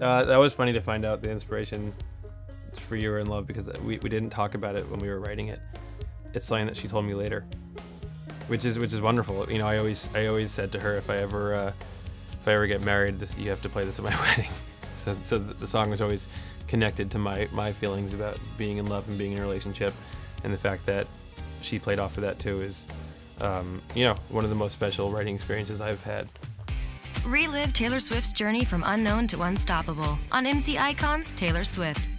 Uh, that was funny to find out the inspiration for "You Were in Love" because we, we didn't talk about it when we were writing it. It's something that she told me later, which is which is wonderful. You know, I always I always said to her if I ever uh, if I ever get married, this, you have to play this at my wedding. so so the, the song was always connected to my my feelings about being in love and being in a relationship, and the fact that she played off of that too is, um, you know, one of the most special writing experiences I've had. Relive Taylor Swift's journey from unknown to unstoppable on MC Icons Taylor Swift.